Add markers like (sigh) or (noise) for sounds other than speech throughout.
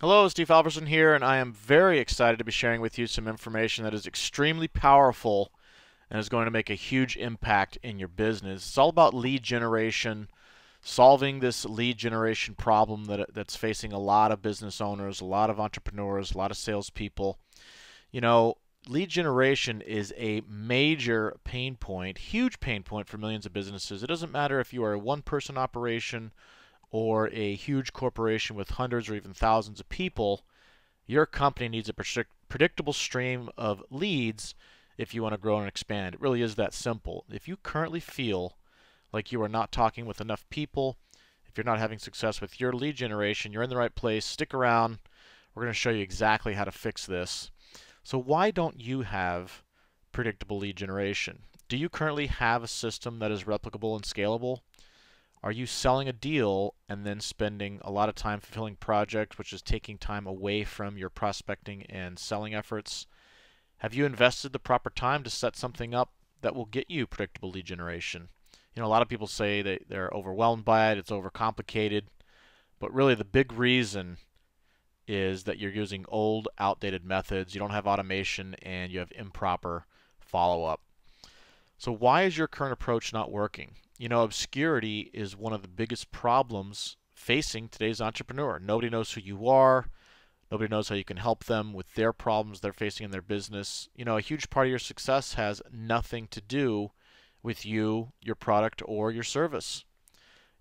Hello, Steve Halverson here, and I am very excited to be sharing with you some information that is extremely powerful and is going to make a huge impact in your business. It's all about lead generation, solving this lead generation problem that, that's facing a lot of business owners, a lot of entrepreneurs, a lot of salespeople. You know, lead generation is a major pain point, huge pain point for millions of businesses. It doesn't matter if you are a one person operation or a huge corporation with hundreds or even thousands of people, your company needs a predictable stream of leads if you want to grow and expand. It really is that simple. If you currently feel like you are not talking with enough people, if you're not having success with your lead generation, you're in the right place. Stick around. We're going to show you exactly how to fix this. So why don't you have predictable lead generation? Do you currently have a system that is replicable and scalable? Are you selling a deal and then spending a lot of time fulfilling projects, which is taking time away from your prospecting and selling efforts? Have you invested the proper time to set something up that will get you predictable lead generation? You know, a lot of people say that they're overwhelmed by it, it's overcomplicated, but really the big reason is that you're using old, outdated methods, you don't have automation, and you have improper follow up. So, why is your current approach not working? You know, obscurity is one of the biggest problems facing today's entrepreneur. Nobody knows who you are. Nobody knows how you can help them with their problems they're facing in their business. You know, a huge part of your success has nothing to do with you, your product, or your service.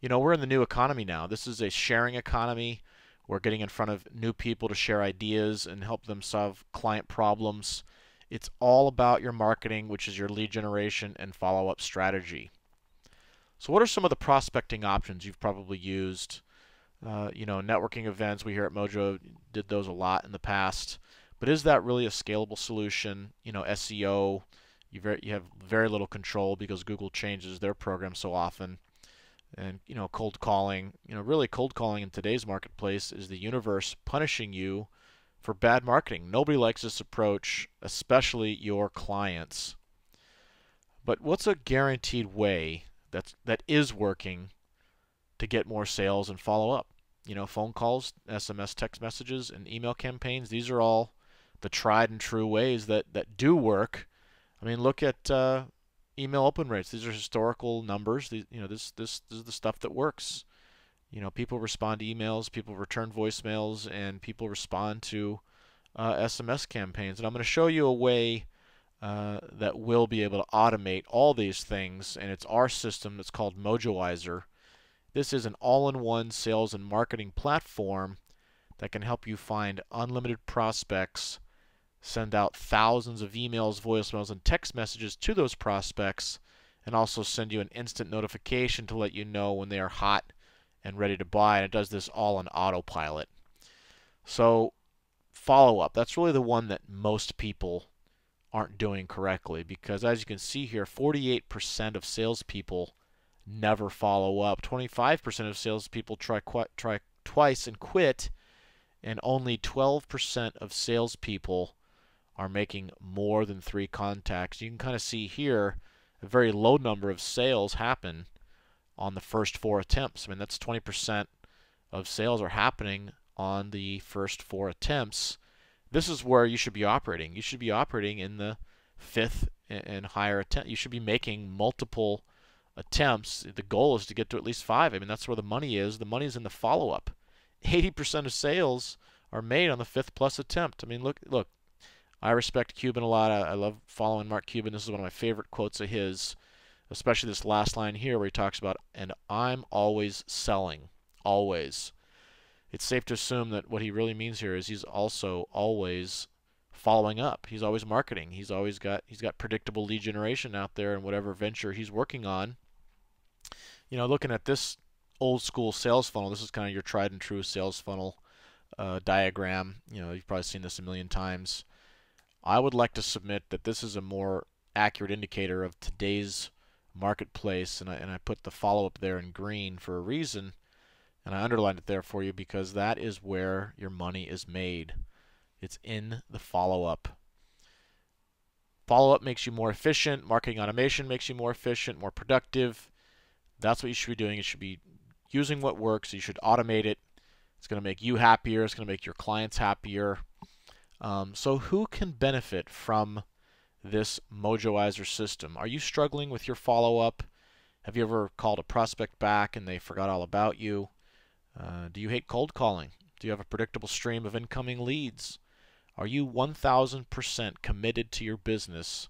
You know, we're in the new economy now. This is a sharing economy. We're getting in front of new people to share ideas and help them solve client problems. It's all about your marketing, which is your lead generation and follow up strategy. So what are some of the prospecting options you've probably used? Uh, you know, networking events, we here at Mojo did those a lot in the past. But is that really a scalable solution? You know, SEO, you, very, you have very little control because Google changes their program so often. And, you know, cold calling, you know, really cold calling in today's marketplace is the universe punishing you for bad marketing. Nobody likes this approach, especially your clients. But what's a guaranteed way that's that is working to get more sales and follow up. You know, phone calls, SMS text messages, and email campaigns. These are all the tried and true ways that, that do work. I mean, look at uh, email open rates. These are historical numbers. These, you know, this, this this is the stuff that works. You know, people respond to emails, people return voicemails, and people respond to uh, SMS campaigns. And I'm going to show you a way uh, that will be able to automate all these things, and it's our system that's called Mojoizer. This is an all-in-one sales and marketing platform that can help you find unlimited prospects, send out thousands of emails, voicemails, and text messages to those prospects, and also send you an instant notification to let you know when they are hot and ready to buy. And it does this all on autopilot. So follow up, that's really the one that most people aren't doing correctly because as you can see here 48% of salespeople never follow up. 25% of salespeople try try twice and quit and only 12% of salespeople are making more than three contacts. You can kind of see here a very low number of sales happen on the first four attempts. I mean that's 20% of sales are happening on the first four attempts this is where you should be operating. You should be operating in the fifth and higher attempt. You should be making multiple attempts. The goal is to get to at least five. I mean, that's where the money is. The money is in the follow-up. 80% of sales are made on the fifth plus attempt. I mean, look, look. I respect Cuban a lot. I, I love following Mark Cuban. This is one of my favorite quotes of his, especially this last line here where he talks about, and I'm always selling. Always it's safe to assume that what he really means here is he's also always following up. He's always marketing. He's always got he's got predictable lead generation out there in whatever venture he's working on. You know, looking at this old school sales funnel, this is kind of your tried and true sales funnel uh, diagram. You know, you've probably seen this a million times. I would like to submit that this is a more accurate indicator of today's marketplace, and I, and I put the follow up there in green for a reason. And I underlined it there for you because that is where your money is made. It's in the follow-up. Follow-up makes you more efficient. Marketing automation makes you more efficient, more productive. That's what you should be doing. You should be using what works. You should automate it. It's going to make you happier. It's going to make your clients happier. Um, so who can benefit from this Mojoizer system? Are you struggling with your follow-up? Have you ever called a prospect back and they forgot all about you? Uh, do you hate cold calling? Do you have a predictable stream of incoming leads? Are you 1000% committed to your business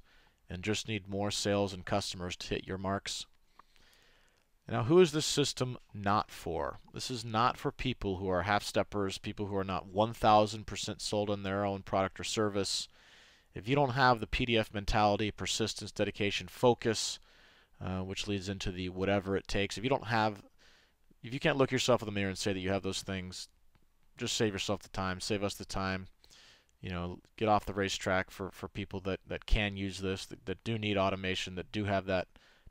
and just need more sales and customers to hit your marks? Now, who is this system not for? This is not for people who are half steppers, people who are not 1000% sold on their own product or service. If you don't have the PDF mentality, persistence, dedication, focus, uh, which leads into the whatever it takes, if you don't have, if you can't look yourself in the mirror and say that you have those things, just save yourself the time, save us the time. You know, get off the racetrack for, for people that, that can use this, that, that do need automation, that do have that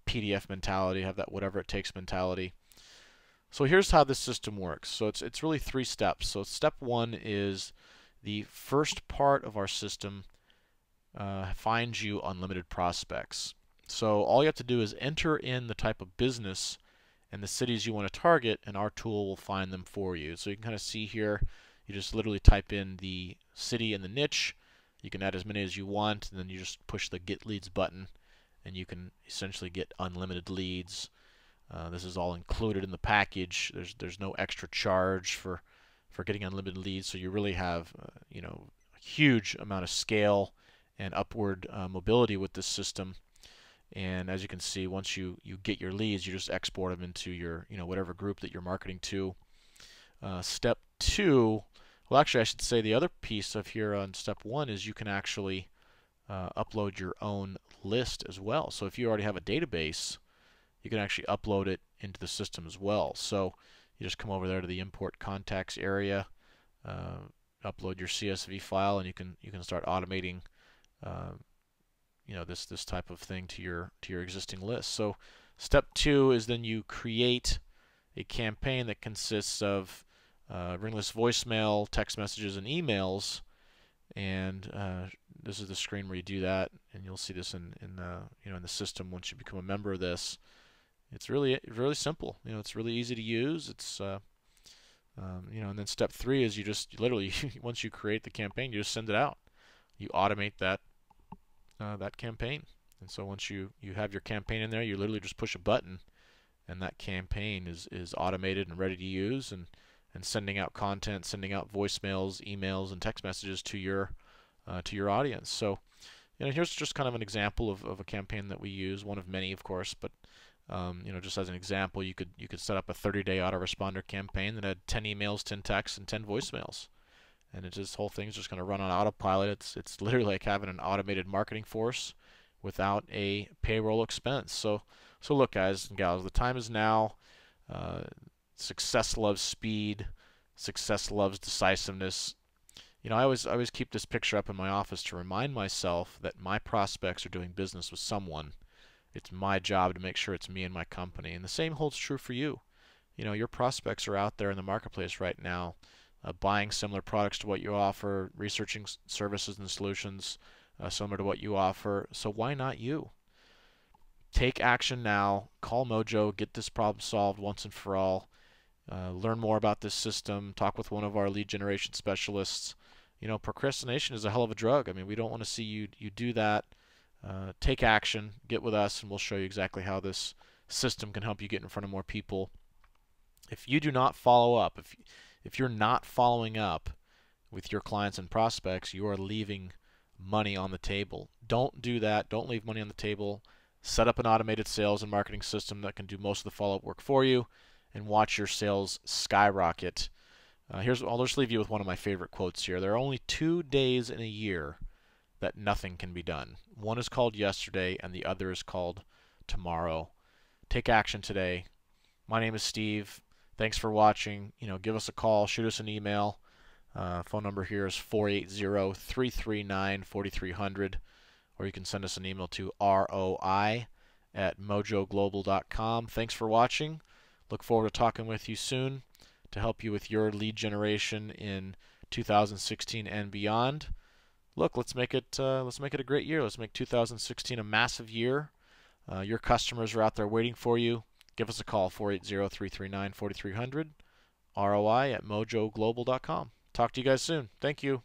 PDF mentality, have that whatever it takes mentality. So here's how this system works. So it's it's really three steps. So step one is the first part of our system uh, finds you unlimited prospects. So all you have to do is enter in the type of business and the cities you want to target, and our tool will find them for you. So you can kind of see here, you just literally type in the city and the niche. You can add as many as you want, and then you just push the Get Leads button, and you can essentially get unlimited leads. Uh, this is all included in the package. There's there's no extra charge for for getting unlimited leads, so you really have uh, you know a huge amount of scale and upward uh, mobility with this system. And as you can see, once you you get your leads, you just export them into your you know whatever group that you're marketing to. Uh, step two, well actually I should say the other piece of here on step one is you can actually uh, upload your own list as well. So if you already have a database, you can actually upload it into the system as well. So you just come over there to the import contacts area, uh, upload your CSV file, and you can you can start automating, uh, you know, this this type of thing to your to your existing list. So step two is then you create a campaign that consists of uh, ringless voicemail, text messages, and emails, and uh, this is the screen where you do that, and you'll see this in, in uh, you know in the system once you become a member of this. It's really really simple. You know, it's really easy to use. It's uh, um, you know, and then step three is you just literally (laughs) once you create the campaign, you just send it out. You automate that uh, that campaign, and so once you you have your campaign in there, you literally just push a button, and that campaign is is automated and ready to use, and and sending out content, sending out voicemails, emails, and text messages to your uh, to your audience. So, you know, here's just kind of an example of, of a campaign that we use, one of many, of course, but um, you know, just as an example, you could you could set up a 30-day autoresponder campaign that had 10 emails, 10 texts, and 10 voicemails, and it just whole thing's just going to run on autopilot. It's it's literally like having an automated marketing force without a payroll expense. So so look, guys and gals, the time is now. Uh, success loves speed. Success loves decisiveness. You know, I always I always keep this picture up in my office to remind myself that my prospects are doing business with someone. It's my job to make sure it's me and my company. And the same holds true for you. You know, your prospects are out there in the marketplace right now, uh, buying similar products to what you offer, researching services and solutions uh, similar to what you offer. So why not you? Take action now. Call Mojo. Get this problem solved once and for all. Uh, learn more about this system. Talk with one of our lead generation specialists you know, procrastination is a hell of a drug. I mean, we don't want to see you you do that. Uh, take action. Get with us, and we'll show you exactly how this system can help you get in front of more people. If you do not follow up, if if you're not following up with your clients and prospects, you are leaving money on the table. Don't do that. Don't leave money on the table. Set up an automated sales and marketing system that can do most of the follow-up work for you, and watch your sales skyrocket. Uh, here's I'll just leave you with one of my favorite quotes here. There are only two days in a year that nothing can be done. One is called yesterday, and the other is called tomorrow. Take action today. My name is Steve. Thanks for watching. You know, give us a call, shoot us an email. Uh, phone number here is 480-339-4300, or you can send us an email to roi at mojoglobal.com. Thanks for watching. Look forward to talking with you soon to help you with your lead generation in 2016 and beyond. Look, let's make it uh, let's make it a great year. Let's make 2016 a massive year. Uh, your customers are out there waiting for you. Give us a call 480-339-4300. ROI at mojoglobal.com. Talk to you guys soon. Thank you.